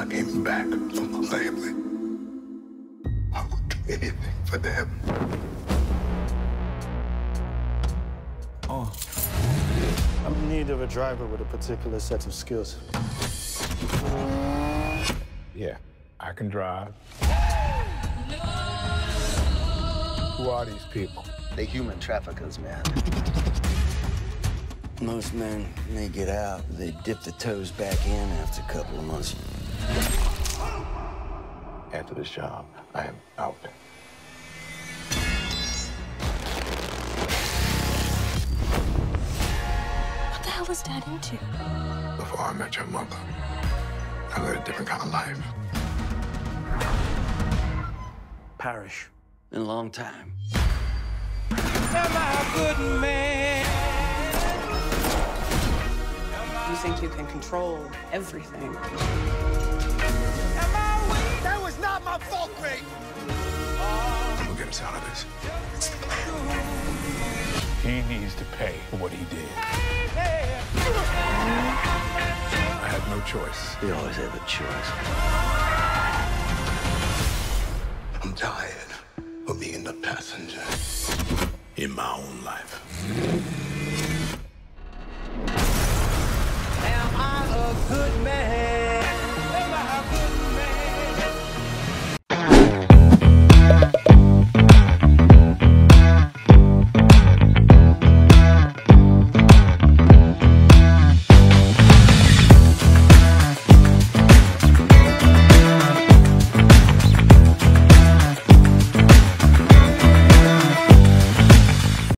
I came back for my family. I would do anything for them. Oh. I'm in need of a driver with a particular set of skills. Yeah, I can drive. Who are these people? They human traffickers, man. Most men, when they get out, they dip the toes back in after a couple of months. After this job, I am out. What the hell is Dad into? Before I met your mother, I led a different kind of life. Parish. In a long time. Am I a good man? You think you can control everything. That was not my fault, Ray. We'll get us out of this. He needs to pay for what he did. I had no choice. You always have a choice. I'm tired of being the passenger in my own life.